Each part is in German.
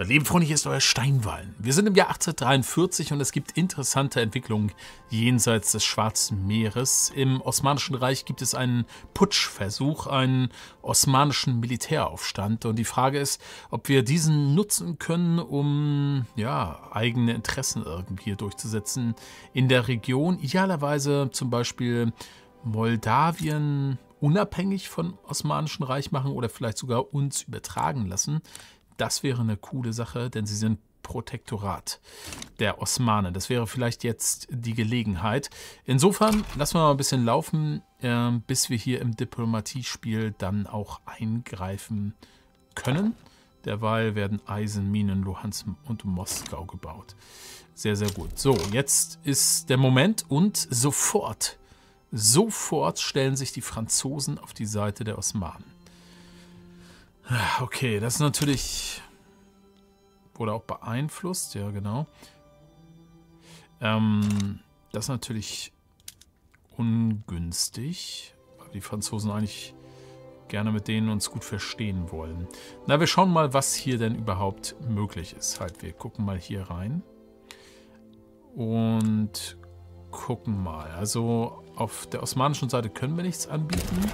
Liebe Freunde, hier ist euer Steinwallen. Wir sind im Jahr 1843 und es gibt interessante Entwicklungen jenseits des Schwarzen Meeres. Im Osmanischen Reich gibt es einen Putschversuch, einen osmanischen Militäraufstand. Und die Frage ist, ob wir diesen nutzen können, um ja, eigene Interessen irgendwie durchzusetzen in der Region. Idealerweise zum Beispiel Moldawien unabhängig vom Osmanischen Reich machen oder vielleicht sogar uns übertragen lassen. Das wäre eine coole Sache, denn sie sind Protektorat der Osmanen. Das wäre vielleicht jetzt die Gelegenheit. Insofern lassen wir mal ein bisschen laufen, äh, bis wir hier im Diplomatiespiel dann auch eingreifen können. Derweil werden Eisenminen Luhansk und Moskau gebaut. Sehr, sehr gut. So, jetzt ist der Moment und sofort, sofort stellen sich die Franzosen auf die Seite der Osmanen. Okay, das ist natürlich... Wurde auch beeinflusst, ja genau. Ähm, das ist natürlich ungünstig, weil die Franzosen eigentlich gerne mit denen uns gut verstehen wollen. Na, wir schauen mal, was hier denn überhaupt möglich ist. Halt, wir gucken mal hier rein. Und gucken mal. Also auf der osmanischen Seite können wir nichts anbieten.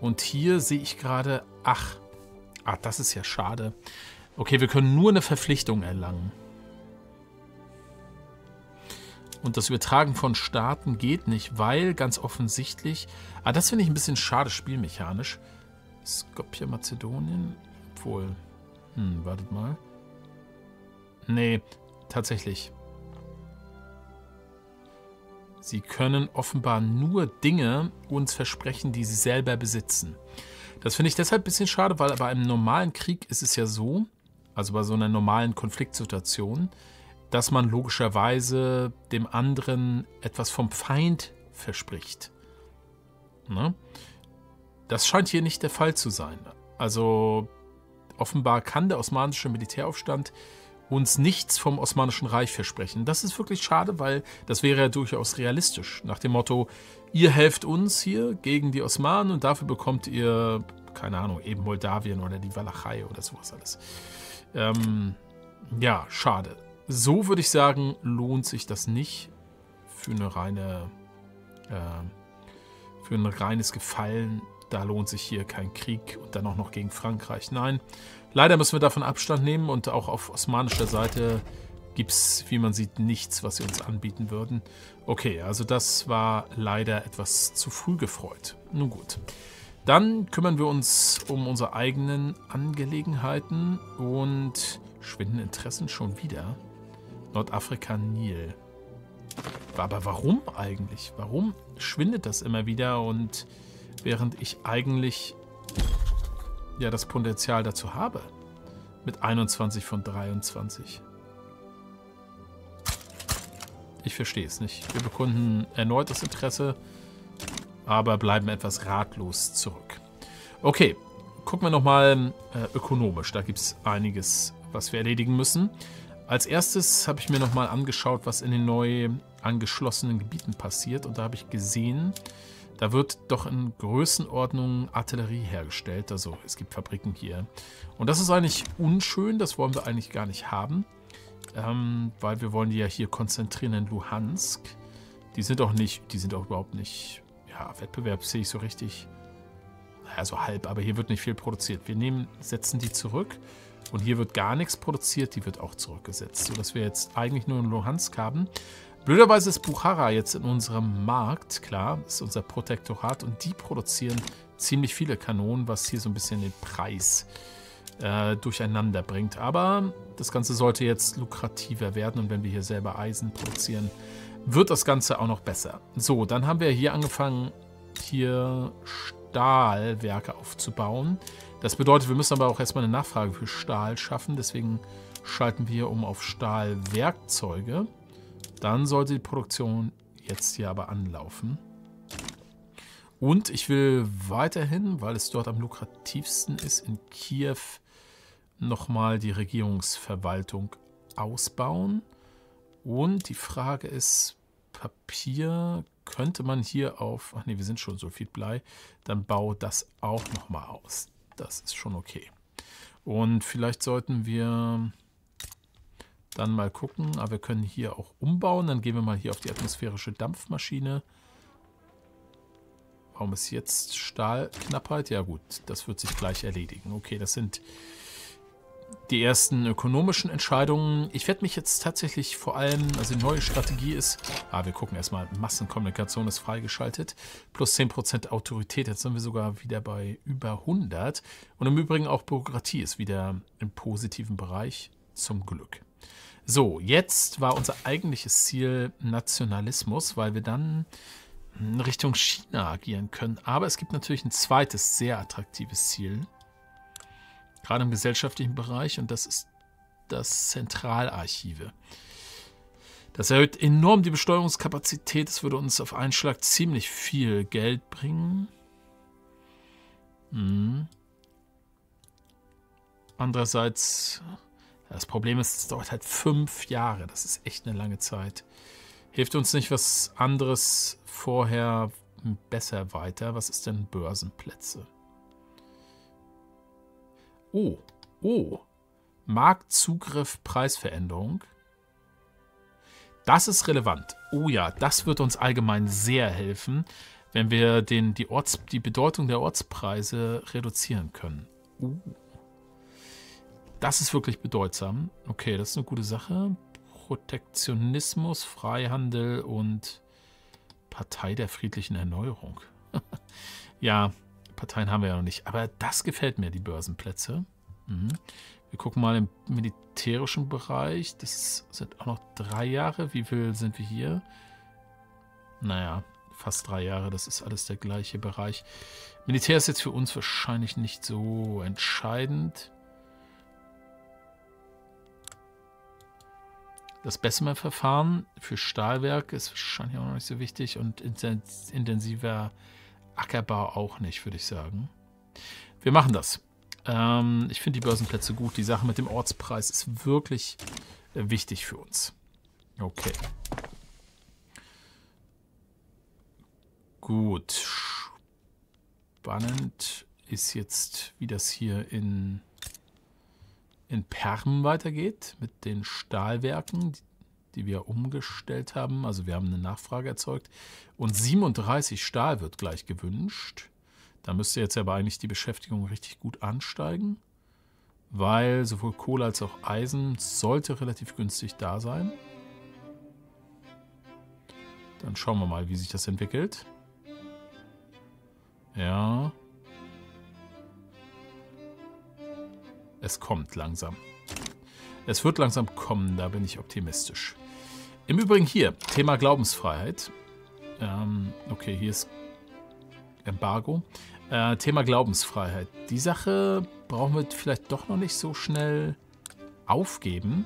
Und hier sehe ich gerade, ach, ach, das ist ja schade. Okay, wir können nur eine Verpflichtung erlangen. Und das Übertragen von Staaten geht nicht, weil ganz offensichtlich... Ah, das finde ich ein bisschen schade spielmechanisch. Skopje, Mazedonien? Obwohl... Hm, wartet mal. Nee, tatsächlich. Sie können offenbar nur Dinge uns versprechen, die sie selber besitzen. Das finde ich deshalb ein bisschen schade, weil bei einem normalen Krieg ist es ja so, also bei so einer normalen Konfliktsituation, dass man logischerweise dem anderen etwas vom Feind verspricht. Ne? Das scheint hier nicht der Fall zu sein. Also offenbar kann der osmanische Militäraufstand uns nichts vom Osmanischen Reich versprechen. Das ist wirklich schade, weil das wäre ja durchaus realistisch. Nach dem Motto, ihr helft uns hier gegen die Osmanen und dafür bekommt ihr, keine Ahnung, eben Moldawien oder die Walachei oder sowas alles. Ähm, ja, schade. So würde ich sagen, lohnt sich das nicht für eine reine, äh, für ein reines Gefallen. Da lohnt sich hier kein Krieg und dann auch noch gegen Frankreich. Nein, Leider müssen wir davon Abstand nehmen und auch auf osmanischer Seite gibt es, wie man sieht, nichts, was sie uns anbieten würden. Okay, also das war leider etwas zu früh gefreut. Nun gut. Dann kümmern wir uns um unsere eigenen Angelegenheiten und schwinden Interessen schon wieder. Nordafrika, Nil. Aber warum eigentlich? Warum schwindet das immer wieder und während ich eigentlich ja das Potenzial dazu habe. Mit 21 von 23. Ich verstehe es nicht. Wir bekunden erneut das Interesse, aber bleiben etwas ratlos zurück. Okay, gucken wir nochmal äh, ökonomisch. Da gibt es einiges, was wir erledigen müssen. Als erstes habe ich mir nochmal angeschaut, was in den neu angeschlossenen Gebieten passiert. Und da habe ich gesehen, da wird doch in Größenordnung Artillerie hergestellt. Also es gibt Fabriken hier. Und das ist eigentlich unschön. Das wollen wir eigentlich gar nicht haben. Ähm, weil wir wollen die ja hier konzentrieren in Luhansk. Die sind auch nicht, die sind auch überhaupt nicht, ja, wettbewerbsfähig so richtig. Naja, so halb, aber hier wird nicht viel produziert. Wir nehmen, setzen die zurück. Und hier wird gar nichts produziert, die wird auch zurückgesetzt. Sodass wir jetzt eigentlich nur in Luhansk haben. Blöderweise ist Bukhara jetzt in unserem Markt, klar, ist unser Protektorat und die produzieren ziemlich viele Kanonen, was hier so ein bisschen den Preis äh, durcheinander bringt. Aber das Ganze sollte jetzt lukrativer werden und wenn wir hier selber Eisen produzieren, wird das Ganze auch noch besser. So, dann haben wir hier angefangen, hier Stahlwerke aufzubauen. Das bedeutet, wir müssen aber auch erstmal eine Nachfrage für Stahl schaffen. Deswegen schalten wir um auf Stahlwerkzeuge. Dann sollte die Produktion jetzt hier aber anlaufen. Und ich will weiterhin, weil es dort am lukrativsten ist, in Kiew nochmal die Regierungsverwaltung ausbauen. Und die Frage ist, Papier könnte man hier auf, ach nee, wir sind schon so viel Blei, dann baue das auch nochmal aus. Das ist schon okay. Und vielleicht sollten wir dann mal gucken. Aber wir können hier auch umbauen. Dann gehen wir mal hier auf die atmosphärische Dampfmaschine. Warum ist jetzt Stahlknappheit? Ja gut, das wird sich gleich erledigen. Okay, das sind die ersten ökonomischen Entscheidungen. Ich werde mich jetzt tatsächlich vor allem, also die neue Strategie ist, ah, wir gucken erstmal, Massenkommunikation ist freigeschaltet, plus 10% Autorität, jetzt sind wir sogar wieder bei über 100. Und im Übrigen auch Bürokratie ist wieder im positiven Bereich, zum Glück. So, jetzt war unser eigentliches Ziel Nationalismus, weil wir dann Richtung China agieren können. Aber es gibt natürlich ein zweites sehr attraktives Ziel, gerade im gesellschaftlichen Bereich, und das ist das Zentralarchive. Das erhöht enorm die Besteuerungskapazität. Das würde uns auf einen Schlag ziemlich viel Geld bringen. Hm. Andererseits, das Problem ist, es dauert halt fünf Jahre. Das ist echt eine lange Zeit. Hilft uns nicht was anderes vorher besser weiter? Was ist denn Börsenplätze? Oh, oh. Marktzugriff, Preisveränderung. Das ist relevant. Oh ja, das wird uns allgemein sehr helfen, wenn wir den, die, Orts, die Bedeutung der Ortspreise reduzieren können. Uh. Das ist wirklich bedeutsam. Okay, das ist eine gute Sache. Protektionismus, Freihandel und Partei der friedlichen Erneuerung. ja, Parteien haben wir ja noch nicht. Aber das gefällt mir, die Börsenplätze. Mhm. Wir gucken mal im militärischen Bereich. Das sind auch noch drei Jahre. Wie viel sind wir hier? Naja, fast drei Jahre. Das ist alles der gleiche Bereich. Militär ist jetzt für uns wahrscheinlich nicht so entscheidend. Das Bessemer-Verfahren für Stahlwerke ist wahrscheinlich auch noch nicht so wichtig und intensiver Ackerbau auch nicht, würde ich sagen. Wir machen das. Ähm, ich finde die Börsenplätze gut. Die Sache mit dem Ortspreis ist wirklich äh, wichtig für uns. Okay. Gut. Spannend ist jetzt, wie das hier in in Perm weitergeht mit den Stahlwerken, die wir umgestellt haben. Also wir haben eine Nachfrage erzeugt. Und 37 Stahl wird gleich gewünscht. Da müsste jetzt aber eigentlich die Beschäftigung richtig gut ansteigen, weil sowohl Kohle als auch Eisen sollte relativ günstig da sein. Dann schauen wir mal, wie sich das entwickelt. Ja, Es kommt langsam. Es wird langsam kommen, da bin ich optimistisch. Im Übrigen hier, Thema Glaubensfreiheit. Ähm, okay, hier ist Embargo. Äh, Thema Glaubensfreiheit. Die Sache brauchen wir vielleicht doch noch nicht so schnell aufgeben.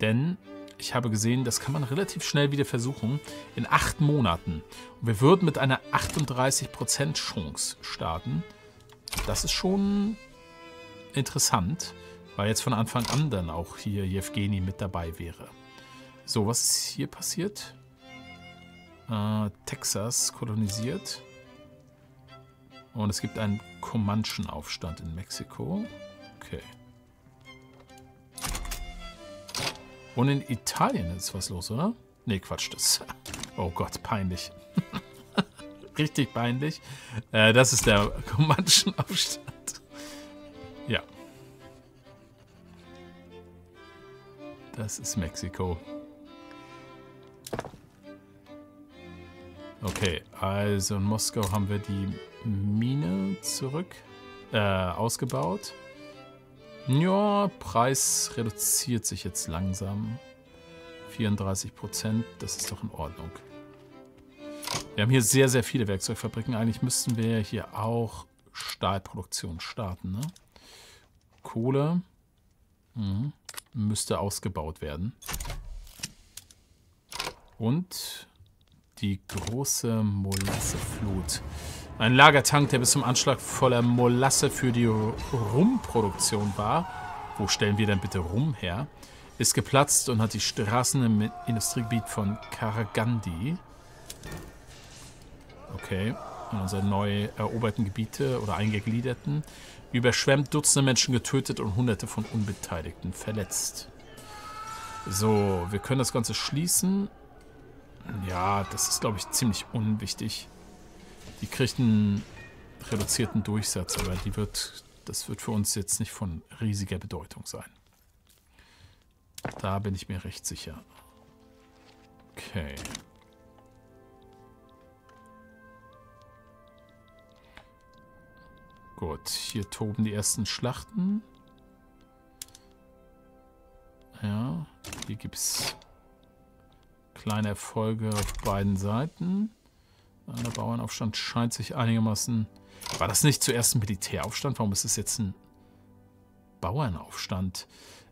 Denn ich habe gesehen, das kann man relativ schnell wieder versuchen. In acht Monaten. Und wir würden mit einer 38% Chance starten. Das ist schon interessant, weil jetzt von Anfang an dann auch hier Jewgeni mit dabei wäre. So, was ist hier passiert? Äh, Texas kolonisiert. Und es gibt einen Comanchen-Aufstand in Mexiko. Okay. Und in Italien ist was los, oder? Nee, Quatsch, das... Oh Gott, peinlich. Richtig peinlich. Äh, das ist der Comanchen-Aufstand. Das ist Mexiko. Okay, also in Moskau haben wir die Mine zurück äh, ausgebaut. Ja, Preis reduziert sich jetzt langsam. 34 Prozent, das ist doch in Ordnung. Wir haben hier sehr, sehr viele Werkzeugfabriken. Eigentlich müssten wir hier auch Stahlproduktion starten, ne? Kohle mhm. Müsste ausgebaut werden. Und die große Molasseflut. Ein Lagertank, der bis zum Anschlag voller Molasse für die Rumproduktion war. Wo stellen wir denn bitte Rum her? Ist geplatzt und hat die Straßen im Industriegebiet von Karagandi. Okay. In unsere neu eroberten Gebiete oder eingegliederten Überschwemmt, Dutzende Menschen getötet und Hunderte von Unbeteiligten verletzt. So, wir können das Ganze schließen. Ja, das ist, glaube ich, ziemlich unwichtig. Die kriegt einen reduzierten Durchsatz, aber die wird, das wird für uns jetzt nicht von riesiger Bedeutung sein. Da bin ich mir recht sicher. Okay. Gut, hier toben die ersten Schlachten. Ja, hier gibt es kleine Erfolge auf beiden Seiten. Der Bauernaufstand scheint sich einigermaßen... War das nicht zuerst ein Militäraufstand? Warum ist es jetzt ein Bauernaufstand?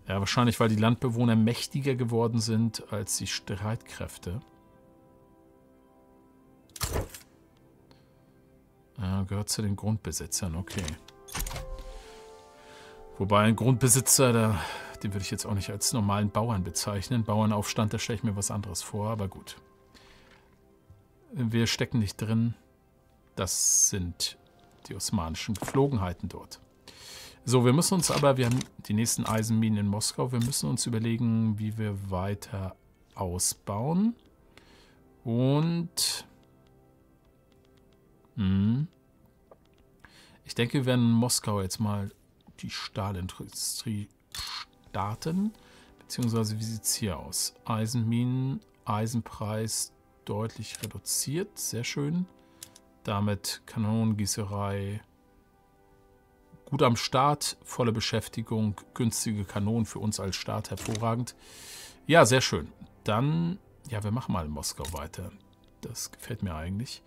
Ja, wahrscheinlich, weil die Landbewohner mächtiger geworden sind als die Streitkräfte. Ja, gehört zu den Grundbesitzern, okay. Wobei ein Grundbesitzer, der, den würde ich jetzt auch nicht als normalen Bauern bezeichnen. Bauernaufstand, da stelle ich mir was anderes vor, aber gut. Wir stecken nicht drin. Das sind die osmanischen Geflogenheiten dort. So, wir müssen uns aber, wir haben die nächsten Eisenminen in Moskau, wir müssen uns überlegen, wie wir weiter ausbauen. Und... Hm, ich denke, wir werden in Moskau jetzt mal die Stahlindustrie starten. Beziehungsweise, wie sieht es hier aus? Eisenminen, Eisenpreis deutlich reduziert. Sehr schön. Damit Kanonengießerei gut am Start, volle Beschäftigung, günstige Kanonen für uns als Staat, hervorragend. Ja, sehr schön. Dann, ja, wir machen mal in Moskau weiter. Das gefällt mir eigentlich.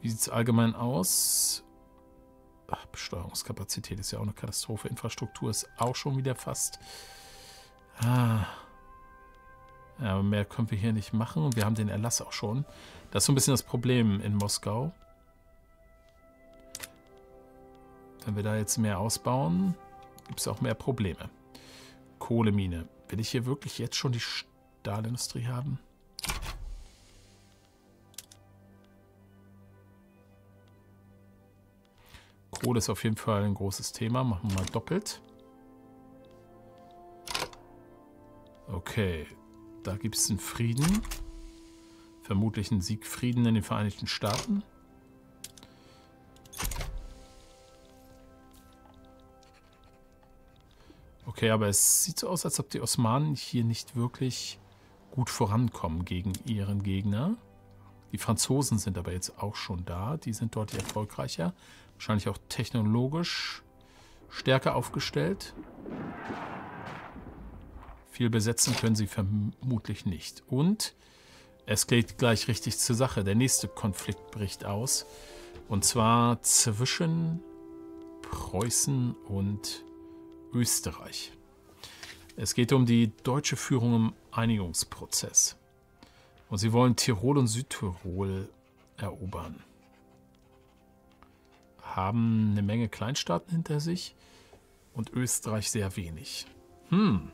Wie sieht es allgemein aus? Ach, Besteuerungskapazität ist ja auch eine Katastrophe. Infrastruktur ist auch schon wieder fast... Ah, ja, mehr können wir hier nicht machen und wir haben den Erlass auch schon. Das ist so ein bisschen das Problem in Moskau. Wenn wir da jetzt mehr ausbauen, gibt es auch mehr Probleme. Kohlemine. Will ich hier wirklich jetzt schon die Stahlindustrie haben? Kohle ist auf jeden Fall ein großes Thema. Machen wir mal doppelt. Okay, da gibt es einen Frieden. Vermutlich einen Siegfrieden in den Vereinigten Staaten. Okay, aber es sieht so aus, als ob die Osmanen hier nicht wirklich gut vorankommen gegen ihren Gegner. Die Franzosen sind aber jetzt auch schon da. Die sind dort erfolgreicher. Wahrscheinlich auch technologisch stärker aufgestellt. Viel besetzen können sie vermutlich nicht. Und es geht gleich richtig zur Sache. Der nächste Konflikt bricht aus. Und zwar zwischen Preußen und Österreich. Es geht um die deutsche Führung im Einigungsprozess. Und sie wollen Tirol und Südtirol erobern. Haben eine Menge Kleinstaaten hinter sich und Österreich sehr wenig. Hm,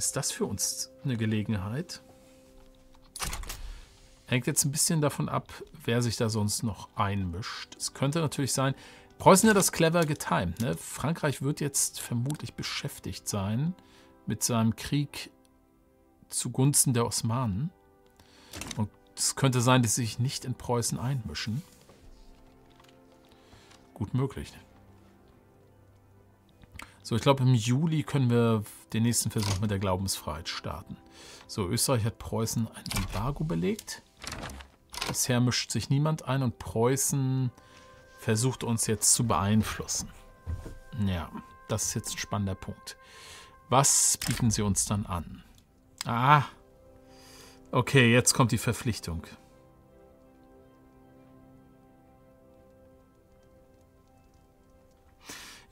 ist das für uns eine Gelegenheit? Hängt jetzt ein bisschen davon ab, wer sich da sonst noch einmischt. Es könnte natürlich sein, Preußen hat das clever getimt. Ne? Frankreich wird jetzt vermutlich beschäftigt sein mit seinem Krieg zugunsten der Osmanen. Und es könnte sein, dass sie sich nicht in Preußen einmischen. Gut möglich. So, ich glaube, im Juli können wir den nächsten Versuch mit der Glaubensfreiheit starten. So, Österreich hat Preußen ein Embargo belegt. Bisher mischt sich niemand ein und Preußen versucht uns jetzt zu beeinflussen. Ja, das ist jetzt ein spannender Punkt. Was bieten sie uns dann an? Ah, okay, jetzt kommt die Verpflichtung.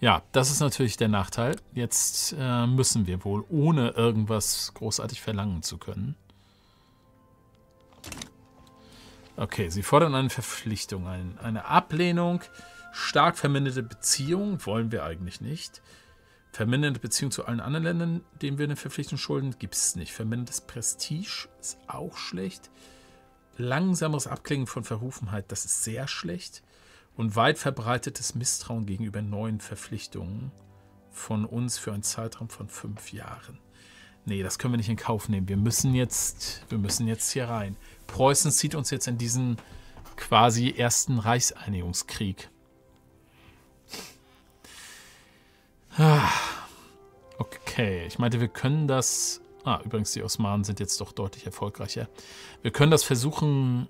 Ja, das ist natürlich der Nachteil. Jetzt äh, müssen wir wohl, ohne irgendwas großartig verlangen zu können. Okay, sie fordern eine Verpflichtung, ein, eine Ablehnung, stark verminderte Beziehung, wollen wir eigentlich nicht. Verminderte Beziehung zu allen anderen Ländern, denen wir eine Verpflichtung schulden, gibt es nicht. Vermindertes Prestige ist auch schlecht. Langsameres Abklingen von Verrufenheit, das ist sehr schlecht. und weit verbreitetes Misstrauen gegenüber neuen Verpflichtungen von uns für einen Zeitraum von fünf Jahren. Nee, das können wir nicht in Kauf nehmen. Wir müssen jetzt, wir müssen jetzt hier rein. Preußen zieht uns jetzt in diesen quasi ersten Reichseinigungskrieg. Okay, ich meinte, wir können das... Ah, übrigens, die Osmanen sind jetzt doch deutlich erfolgreicher. Wir können das versuchen...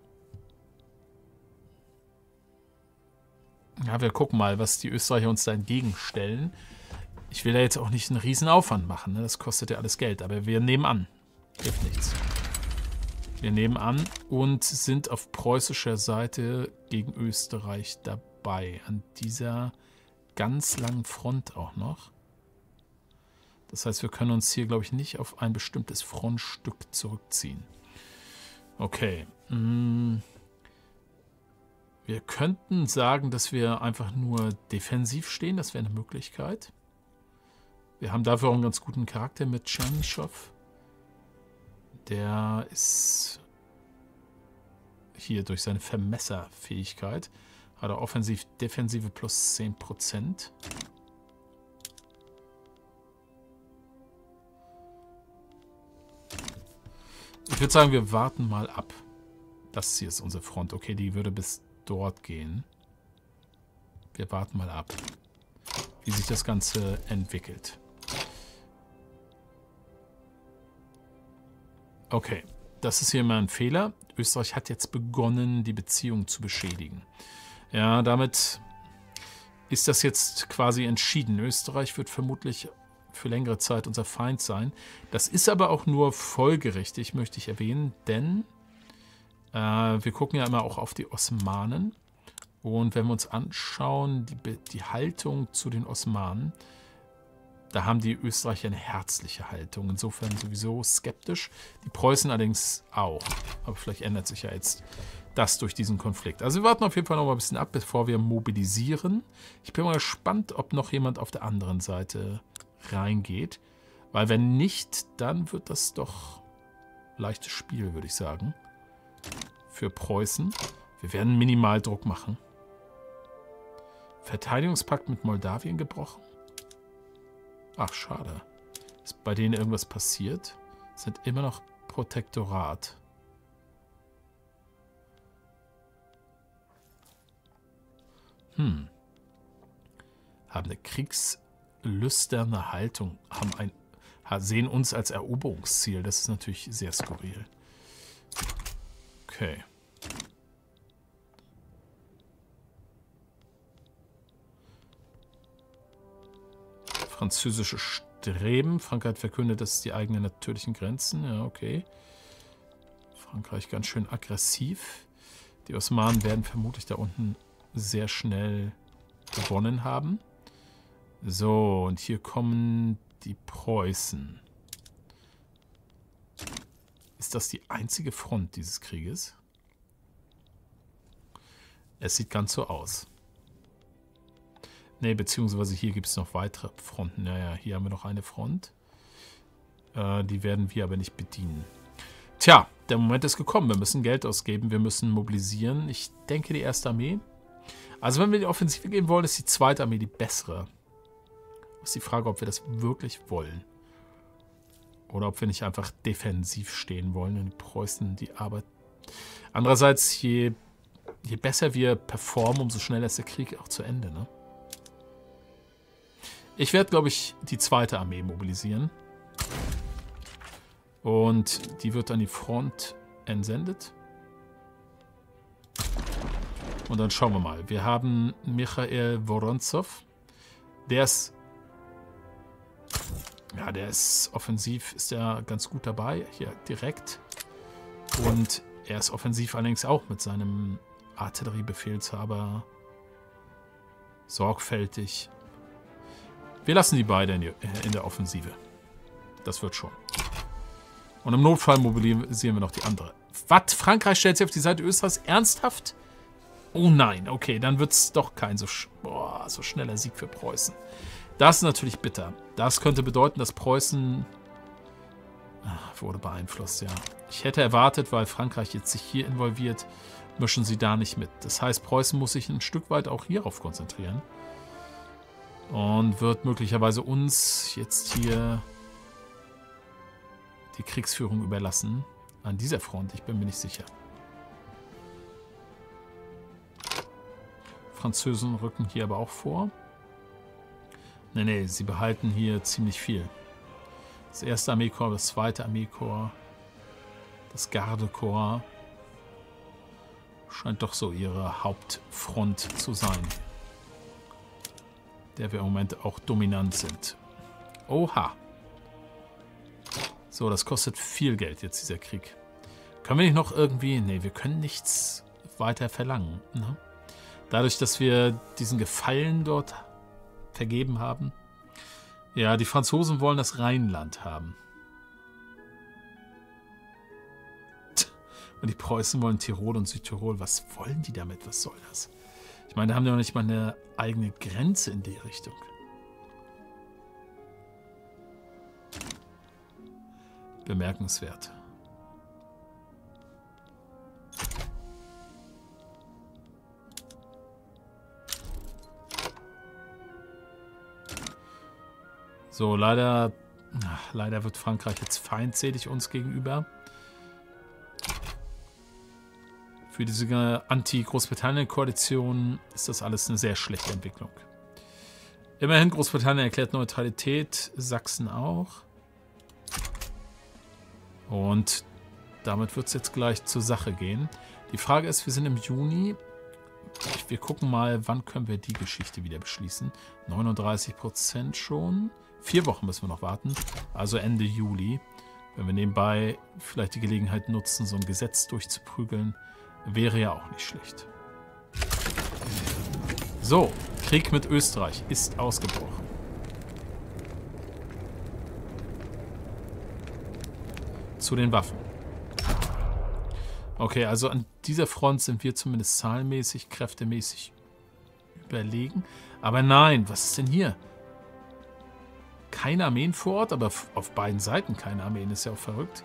Ja, wir gucken mal, was die Österreicher uns da entgegenstellen. Ich will da jetzt auch nicht einen riesen Aufwand machen. Ne? Das kostet ja alles Geld. Aber wir nehmen an. Hilft nichts. Wir nehmen an und sind auf preußischer Seite gegen Österreich dabei. An dieser ganz langen Front auch noch. Das heißt, wir können uns hier, glaube ich, nicht auf ein bestimmtes Frontstück zurückziehen. Okay. Hm. Wir könnten sagen, dass wir einfach nur defensiv stehen. Das wäre eine Möglichkeit. Wir haben dafür auch einen ganz guten Charakter mit Chernischow. Der ist hier durch seine Vermesserfähigkeit. Hat er offensiv, defensive plus 10%. Ich würde sagen, wir warten mal ab. Das hier ist unsere Front. Okay, die würde bis dort gehen. Wir warten mal ab, wie sich das Ganze entwickelt. Okay, das ist hier immer ein Fehler. Österreich hat jetzt begonnen, die Beziehung zu beschädigen. Ja, damit ist das jetzt quasi entschieden. Österreich wird vermutlich für längere Zeit unser Feind sein. Das ist aber auch nur folgerichtig, möchte ich erwähnen, denn äh, wir gucken ja immer auch auf die Osmanen. Und wenn wir uns anschauen, die, die Haltung zu den Osmanen, da haben die Österreicher eine herzliche Haltung. Insofern sowieso skeptisch. Die Preußen allerdings auch. Aber vielleicht ändert sich ja jetzt das durch diesen Konflikt. Also wir warten auf jeden Fall noch mal ein bisschen ab, bevor wir mobilisieren. Ich bin mal gespannt, ob noch jemand auf der anderen Seite reingeht. Weil wenn nicht, dann wird das doch leichtes Spiel, würde ich sagen. Für Preußen. Wir werden minimal Druck machen. Verteidigungspakt mit Moldawien gebrochen. Ach, schade. Ist bei denen irgendwas passiert? Sind immer noch Protektorat. Hm. Haben eine kriegslüsterne Haltung. Haben ein, sehen uns als Eroberungsziel. Das ist natürlich sehr skurril. Okay. Französische Streben. Frankreich verkündet, das ist die eigenen natürlichen Grenzen. Ja, okay. Frankreich ganz schön aggressiv. Die Osmanen werden vermutlich da unten sehr schnell gewonnen haben. So, und hier kommen die Preußen. Ist das die einzige Front dieses Krieges? Es sieht ganz so aus. Ne, beziehungsweise hier gibt es noch weitere Fronten. Naja, hier haben wir noch eine Front. Äh, die werden wir aber nicht bedienen. Tja, der Moment ist gekommen. Wir müssen Geld ausgeben, wir müssen mobilisieren. Ich denke, die erste Armee. Also wenn wir die Offensive gehen wollen, ist die zweite Armee die bessere. Ist die Frage, ob wir das wirklich wollen. Oder ob wir nicht einfach defensiv stehen wollen und die Preußen die Arbeit... Andererseits, je, je besser wir performen, umso schneller ist der Krieg auch zu Ende, ne? Ich werde, glaube ich, die zweite Armee mobilisieren. Und die wird an die Front entsendet. Und dann schauen wir mal. Wir haben Michael Vorontsov. Der ist... Ja, der ist offensiv, ist er ganz gut dabei. Hier direkt. Und er ist offensiv allerdings auch mit seinem Artilleriebefehlshaber sorgfältig wir lassen die beiden in, in der Offensive. Das wird schon. Und im Notfall mobilisieren wir noch die andere. Was? Frankreich stellt sich auf die Seite Österreichs? Ernsthaft? Oh nein, okay, dann wird es doch kein so, boah, so schneller Sieg für Preußen. Das ist natürlich bitter. Das könnte bedeuten, dass Preußen ach, wurde beeinflusst, ja. Ich hätte erwartet, weil Frankreich jetzt sich hier involviert, mischen sie da nicht mit. Das heißt, Preußen muss sich ein Stück weit auch hierauf konzentrieren. Und wird möglicherweise uns jetzt hier die Kriegsführung überlassen. An dieser Front, ich bin mir nicht sicher. Französen rücken hier aber auch vor. Nee, nee, sie behalten hier ziemlich viel. Das erste Armeekorps, das zweite Armeekorps, das Gardekorps. Scheint doch so ihre Hauptfront zu sein. Der wir im Moment auch dominant sind. Oha. So, das kostet viel Geld jetzt, dieser Krieg. Können wir nicht noch irgendwie... Nee, wir können nichts weiter verlangen. Ne? Dadurch, dass wir diesen Gefallen dort vergeben haben. Ja, die Franzosen wollen das Rheinland haben. Und die Preußen wollen Tirol und Südtirol. Was wollen die damit? Was soll das? Ich meine, da haben die noch nicht mal eine eigene Grenze in die Richtung. Bemerkenswert. So, leider, ach, leider wird Frankreich jetzt feindselig uns gegenüber. Für diese Anti-Großbritannien-Koalition ist das alles eine sehr schlechte Entwicklung. Immerhin, Großbritannien erklärt Neutralität, Sachsen auch. Und damit wird es jetzt gleich zur Sache gehen. Die Frage ist, wir sind im Juni. Wir gucken mal, wann können wir die Geschichte wieder beschließen. 39% schon. Vier Wochen müssen wir noch warten. Also Ende Juli. Wenn wir nebenbei vielleicht die Gelegenheit nutzen, so ein Gesetz durchzuprügeln, wäre ja auch nicht schlecht. So, Krieg mit Österreich ist ausgebrochen. zu den Waffen. Okay, also an dieser Front sind wir zumindest zahlenmäßig, kräftemäßig überlegen. Aber nein, was ist denn hier? Keine Armeen vor Ort, aber auf beiden Seiten keine Armeen, ist ja auch verrückt.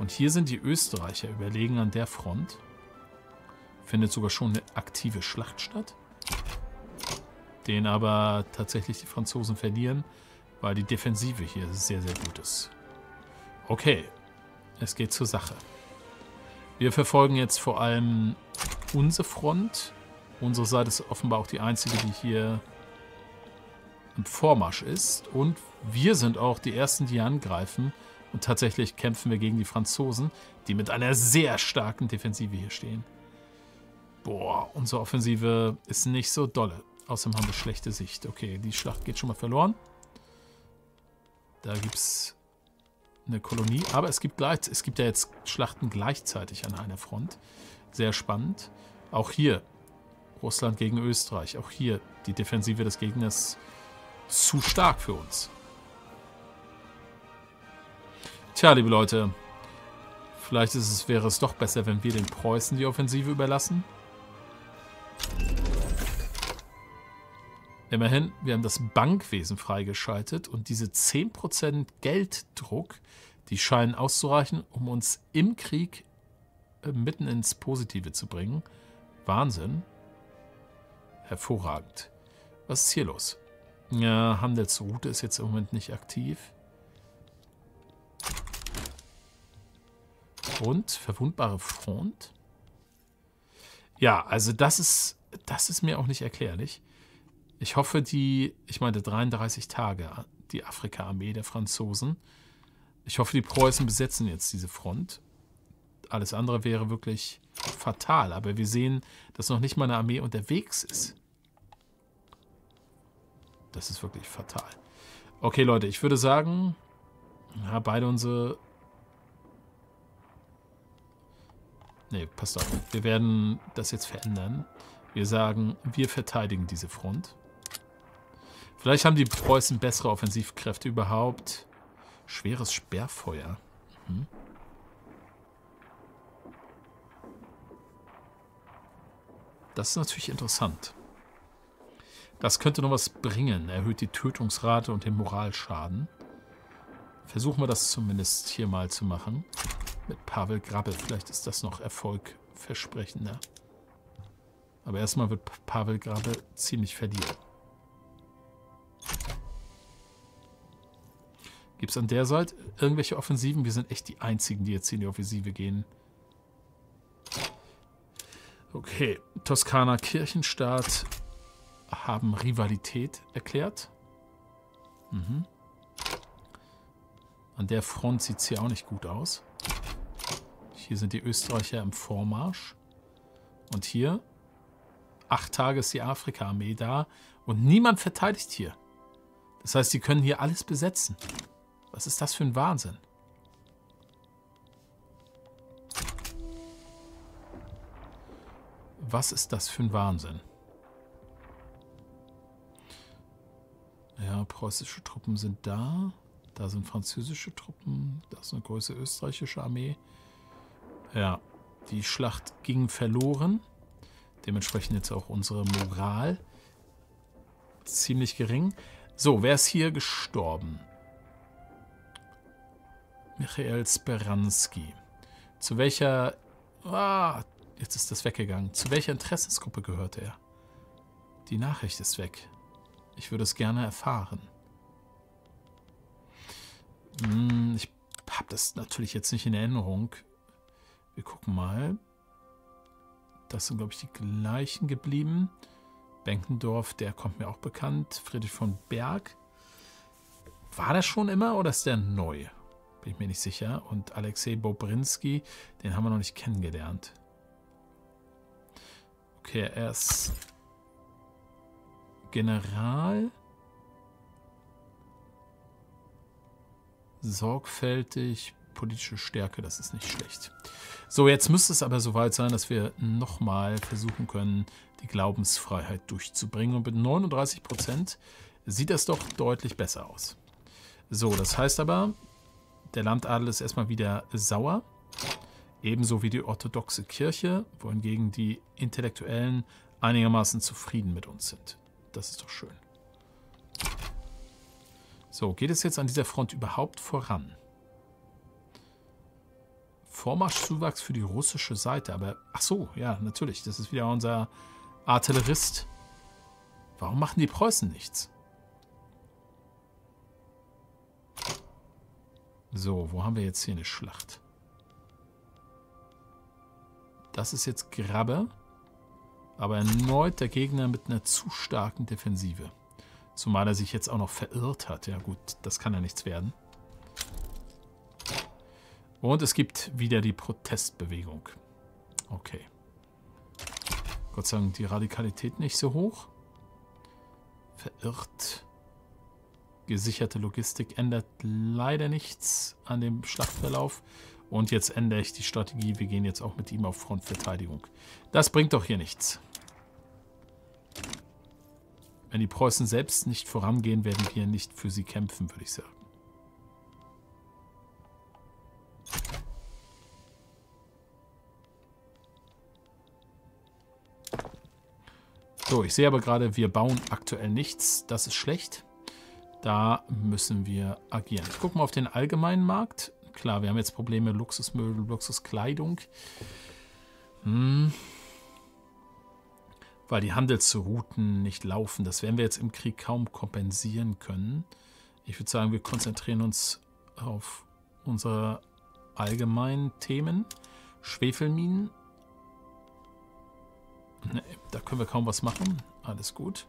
Und hier sind die Österreicher überlegen an der Front. Findet sogar schon eine aktive Schlacht statt. Den aber tatsächlich die Franzosen verlieren, weil die Defensive hier sehr, sehr gut ist. Okay, es geht zur Sache. Wir verfolgen jetzt vor allem unsere Front. Unsere Seite ist offenbar auch die einzige, die hier im Vormarsch ist. Und wir sind auch die Ersten, die angreifen. Und tatsächlich kämpfen wir gegen die Franzosen, die mit einer sehr starken Defensive hier stehen. Boah, unsere Offensive ist nicht so dolle. Außerdem haben wir schlechte Sicht. Okay, die Schlacht geht schon mal verloren. Da gibt es eine Kolonie. Aber es gibt, gleich, es gibt ja jetzt Schlachten gleichzeitig an einer Front. Sehr spannend. Auch hier Russland gegen Österreich. Auch hier die Defensive des Gegners zu stark für uns. Tja, liebe Leute, vielleicht es, wäre es doch besser, wenn wir den Preußen die Offensive überlassen. Immerhin, wir haben das Bankwesen freigeschaltet und diese 10% Gelddruck, die scheinen auszureichen, um uns im Krieg äh, mitten ins Positive zu bringen. Wahnsinn. Hervorragend. Was ist hier los? Ja, Handelsroute ist jetzt im Moment nicht aktiv. Und verwundbare Front? Ja, also das ist, das ist mir auch nicht erklärlich. Ich hoffe, die, ich meine 33 Tage, die Afrika-Armee der Franzosen. Ich hoffe, die Preußen besetzen jetzt diese Front. Alles andere wäre wirklich fatal. Aber wir sehen, dass noch nicht mal eine Armee unterwegs ist. Das ist wirklich fatal. Okay, Leute, ich würde sagen, ja, beide unsere... Ne, passt auf. Wir werden das jetzt verändern. Wir sagen, wir verteidigen diese Front. Vielleicht haben die Preußen bessere Offensivkräfte überhaupt. Schweres Sperrfeuer. Mhm. Das ist natürlich interessant. Das könnte noch was bringen. Erhöht die Tötungsrate und den Moralschaden. Versuchen wir das zumindest hier mal zu machen. Mit Pavel Grabbe. Vielleicht ist das noch erfolgversprechender. Aber erstmal wird Pavel gerade ziemlich verlieren. Gibt es an der Seite irgendwelche Offensiven? Wir sind echt die Einzigen, die jetzt hier in die Offensive gehen. Okay, Toskana Kirchenstaat haben Rivalität erklärt. Mhm. An der Front sieht es hier auch nicht gut aus. Hier sind die Österreicher im Vormarsch. Und hier, acht Tage ist die Afrika-Armee da und niemand verteidigt hier. Das heißt, sie können hier alles besetzen. Was ist das für ein Wahnsinn? Was ist das für ein Wahnsinn? Ja, preußische Truppen sind da. Da sind französische Truppen. Da ist eine große österreichische Armee. Ja, die Schlacht ging verloren. Dementsprechend jetzt auch unsere Moral ziemlich gering. So, wer ist hier gestorben? Michael Speranski. Zu welcher... Ah, jetzt ist das weggegangen. Zu welcher Interessensgruppe gehörte er? Die Nachricht ist weg. Ich würde es gerne erfahren. Hm, ich habe das natürlich jetzt nicht in Erinnerung. Wir gucken mal. Das sind, glaube ich, die gleichen geblieben. Benkendorf, der kommt mir auch bekannt. Friedrich von Berg. War das schon immer oder ist der neu? Bin ich mir nicht sicher. Und Alexei Bobrinski, den haben wir noch nicht kennengelernt. Okay, er ist General. Sorgfältig, politische Stärke, das ist nicht schlecht. So, jetzt müsste es aber soweit sein, dass wir nochmal versuchen können, die Glaubensfreiheit durchzubringen. Und mit 39 Prozent sieht das doch deutlich besser aus. So, das heißt aber, der Landadel ist erstmal wieder sauer. Ebenso wie die orthodoxe Kirche, wohingegen die Intellektuellen einigermaßen zufrieden mit uns sind. Das ist doch schön. So, geht es jetzt an dieser Front überhaupt voran? Vormarschzuwachs für die russische Seite, aber... Ach so, ja, natürlich. Das ist wieder unser Artillerist. Warum machen die Preußen nichts? So, wo haben wir jetzt hier eine Schlacht? Das ist jetzt Grabbe. Aber erneut der Gegner mit einer zu starken Defensive. Zumal er sich jetzt auch noch verirrt hat. Ja gut, das kann ja nichts werden. Und es gibt wieder die Protestbewegung. Okay. Gott sei Dank die Radikalität nicht so hoch. Verirrt. Gesicherte Logistik ändert leider nichts an dem Schlachtverlauf. Und jetzt ändere ich die Strategie. Wir gehen jetzt auch mit ihm auf Frontverteidigung. Das bringt doch hier nichts. Wenn die Preußen selbst nicht vorangehen, werden wir nicht für sie kämpfen, würde ich sagen. So, ich sehe aber gerade, wir bauen aktuell nichts. Das ist schlecht. Da müssen wir agieren. Ich gucke mal auf den allgemeinen Markt. Klar, wir haben jetzt Probleme, Luxusmöbel, Luxuskleidung. Hm. Weil die Handelsrouten nicht laufen. Das werden wir jetzt im Krieg kaum kompensieren können. Ich würde sagen, wir konzentrieren uns auf unsere allgemeinen Themen. Schwefelminen. Ne, da können wir kaum was machen. Alles gut.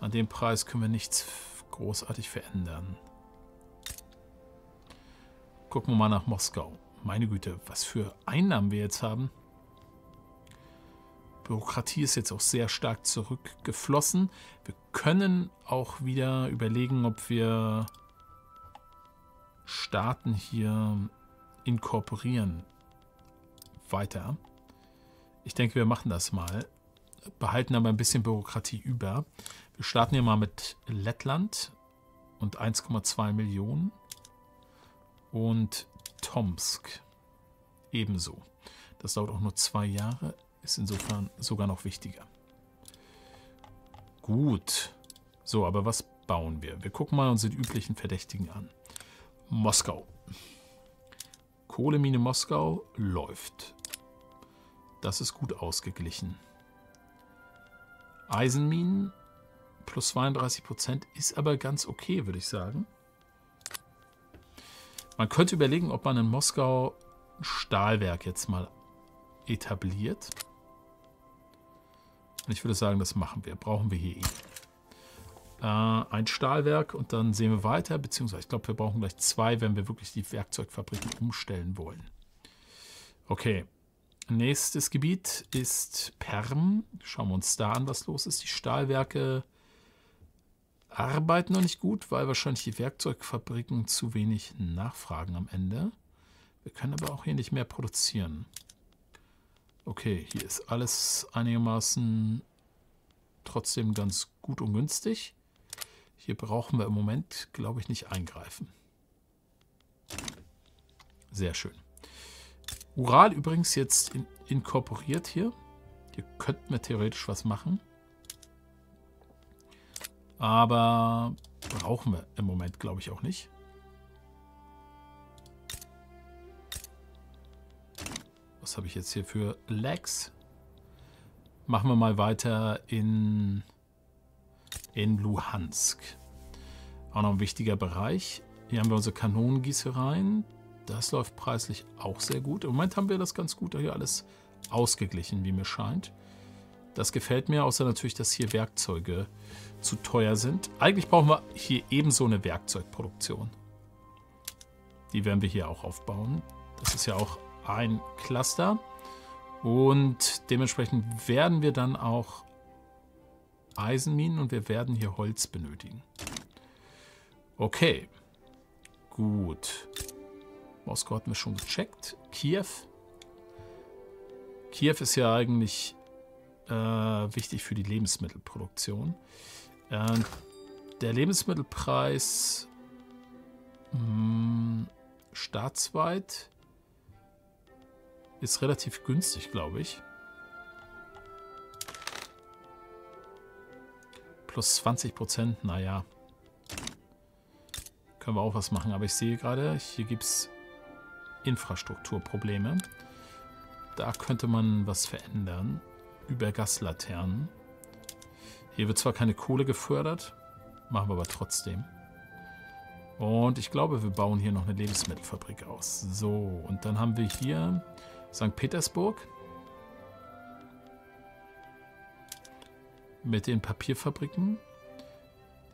An dem Preis können wir nichts großartig verändern. Gucken wir mal nach Moskau. Meine Güte, was für Einnahmen wir jetzt haben. Bürokratie ist jetzt auch sehr stark zurückgeflossen. Wir können auch wieder überlegen, ob wir Staaten hier inkorporieren. Weiter. Ich denke, wir machen das mal. Behalten aber ein bisschen Bürokratie über. Wir starten hier mal mit Lettland und 1,2 Millionen und Tomsk ebenso. Das dauert auch nur zwei Jahre, ist insofern sogar noch wichtiger. Gut. So, aber was bauen wir? Wir gucken mal unsere üblichen Verdächtigen an. Moskau. Kohlemine Moskau läuft. Das ist gut ausgeglichen. Eisenminen plus 32% ist aber ganz okay, würde ich sagen. Man könnte überlegen, ob man in Moskau ein Stahlwerk jetzt mal etabliert. Und ich würde sagen, das machen wir. Brauchen wir hier eh. Äh, ein Stahlwerk und dann sehen wir weiter. Beziehungsweise ich glaube, wir brauchen gleich zwei, wenn wir wirklich die Werkzeugfabriken umstellen wollen. Okay. Nächstes Gebiet ist Perm. Schauen wir uns da an, was los ist. Die Stahlwerke arbeiten noch nicht gut, weil wahrscheinlich die Werkzeugfabriken zu wenig nachfragen am Ende. Wir können aber auch hier nicht mehr produzieren. Okay, hier ist alles einigermaßen trotzdem ganz gut und günstig. Hier brauchen wir im Moment, glaube ich, nicht eingreifen. Sehr schön. Ural übrigens jetzt in, inkorporiert hier. Hier könnten wir theoretisch was machen. Aber brauchen wir im Moment, glaube ich, auch nicht. Was habe ich jetzt hier für Lags? Machen wir mal weiter in, in Luhansk. Auch noch ein wichtiger Bereich. Hier haben wir unsere Kanonengießereien. Das läuft preislich auch sehr gut. Im Moment haben wir das ganz gut hier alles ausgeglichen, wie mir scheint. Das gefällt mir, außer natürlich, dass hier Werkzeuge zu teuer sind. Eigentlich brauchen wir hier ebenso eine Werkzeugproduktion. Die werden wir hier auch aufbauen. Das ist ja auch ein Cluster. Und dementsprechend werden wir dann auch Eisenminen und wir werden hier Holz benötigen. Okay. Gut. Moskau hatten wir schon gecheckt. Kiew. Kiew ist ja eigentlich äh, wichtig für die Lebensmittelproduktion. Äh, der Lebensmittelpreis mh, hm, staatsweit ist relativ günstig, glaube ich. Plus 20 Prozent, naja. Können wir auch was machen. Aber ich sehe gerade, hier gibt es Infrastrukturprobleme. Da könnte man was verändern über Gaslaternen. Hier wird zwar keine Kohle gefördert, machen wir aber trotzdem. Und ich glaube, wir bauen hier noch eine Lebensmittelfabrik aus. So, und dann haben wir hier St. Petersburg. Mit den Papierfabriken.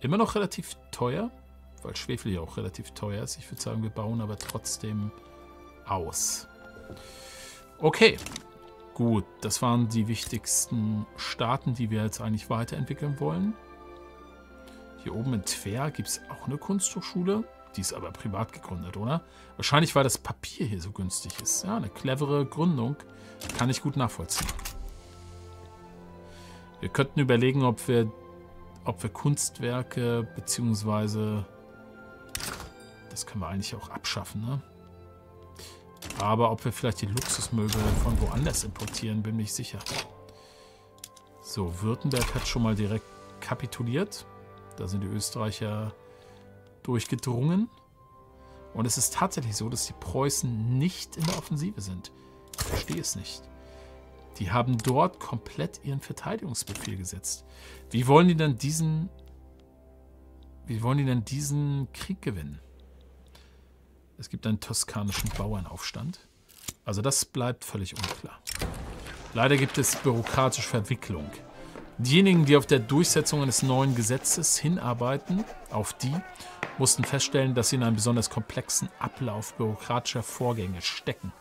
Immer noch relativ teuer, weil Schwefel ja auch relativ teuer ist. Ich würde sagen, wir bauen aber trotzdem aus. Okay, Gut, das waren die wichtigsten Staaten, die wir jetzt eigentlich weiterentwickeln wollen. Hier oben in Tver gibt es auch eine Kunsthochschule. Die ist aber privat gegründet, oder? Wahrscheinlich, weil das Papier hier so günstig ist. Ja, eine clevere Gründung. Kann ich gut nachvollziehen. Wir könnten überlegen, ob wir, ob wir Kunstwerke beziehungsweise das können wir eigentlich auch abschaffen, ne? Aber ob wir vielleicht die Luxusmöbel von woanders importieren, bin ich sicher. So, Württemberg hat schon mal direkt kapituliert. Da sind die Österreicher durchgedrungen. Und es ist tatsächlich so, dass die Preußen nicht in der Offensive sind. Ich verstehe es nicht. Die haben dort komplett ihren Verteidigungsbefehl gesetzt. Wie wollen die denn diesen... Wie wollen die denn diesen Krieg gewinnen? Es gibt einen toskanischen Bauernaufstand. Also das bleibt völlig unklar. Leider gibt es bürokratische Verwicklung. Diejenigen, die auf der Durchsetzung eines neuen Gesetzes hinarbeiten, auf die, mussten feststellen, dass sie in einem besonders komplexen Ablauf bürokratischer Vorgänge stecken.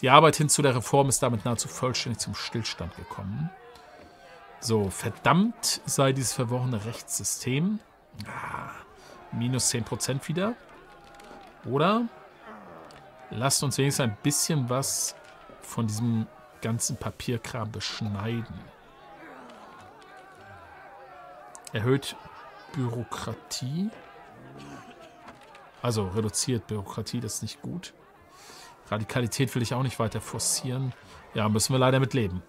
Die Arbeit hin zu der Reform ist damit nahezu vollständig zum Stillstand gekommen. So, verdammt sei dieses verworrene Rechtssystem. Ah, minus 10% wieder. Oder lasst uns wenigstens ein bisschen was von diesem ganzen Papierkram beschneiden. Erhöht Bürokratie. Also reduziert Bürokratie, das ist nicht gut. Radikalität will ich auch nicht weiter forcieren. Ja, müssen wir leider mit leben.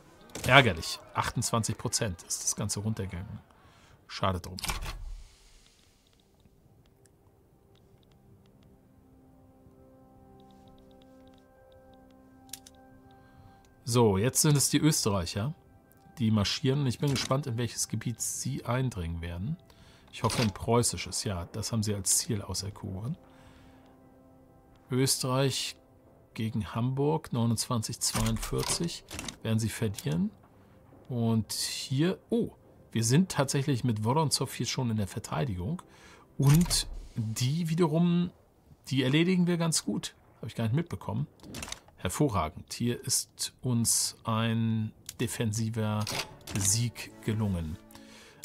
Ärgerlich. 28% ist das Ganze runtergegangen. Schade drum. So, jetzt sind es die Österreicher, die marschieren. Ich bin gespannt, in welches Gebiet sie eindringen werden. Ich hoffe in preußisches. Ja, das haben sie als Ziel auserkoren. Österreich gegen Hamburg 29-42 werden sie verlieren. Und hier, oh, wir sind tatsächlich mit Woronzow hier schon in der Verteidigung. Und die wiederum, die erledigen wir ganz gut. Habe ich gar nicht mitbekommen. Hervorragend. Hier ist uns ein defensiver Sieg gelungen.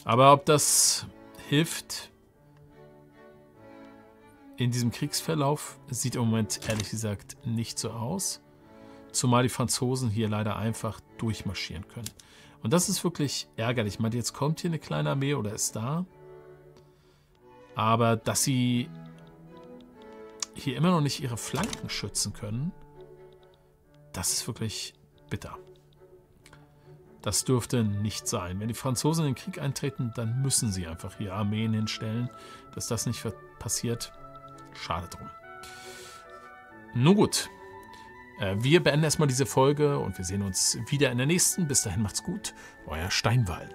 Aber ob das hilft in diesem Kriegsverlauf, sieht im Moment ehrlich gesagt nicht so aus. Zumal die Franzosen hier leider einfach durchmarschieren können. Und das ist wirklich ärgerlich. Ich meine, jetzt kommt hier eine kleine Armee oder ist da. Aber dass sie hier immer noch nicht ihre Flanken schützen können, das ist wirklich bitter. Das dürfte nicht sein. Wenn die Franzosen in den Krieg eintreten, dann müssen sie einfach hier Armeen hinstellen. Dass das nicht passiert, schade drum. Nun gut. Äh, wir beenden erstmal diese Folge und wir sehen uns wieder in der nächsten. Bis dahin macht's gut. Euer Steinwall.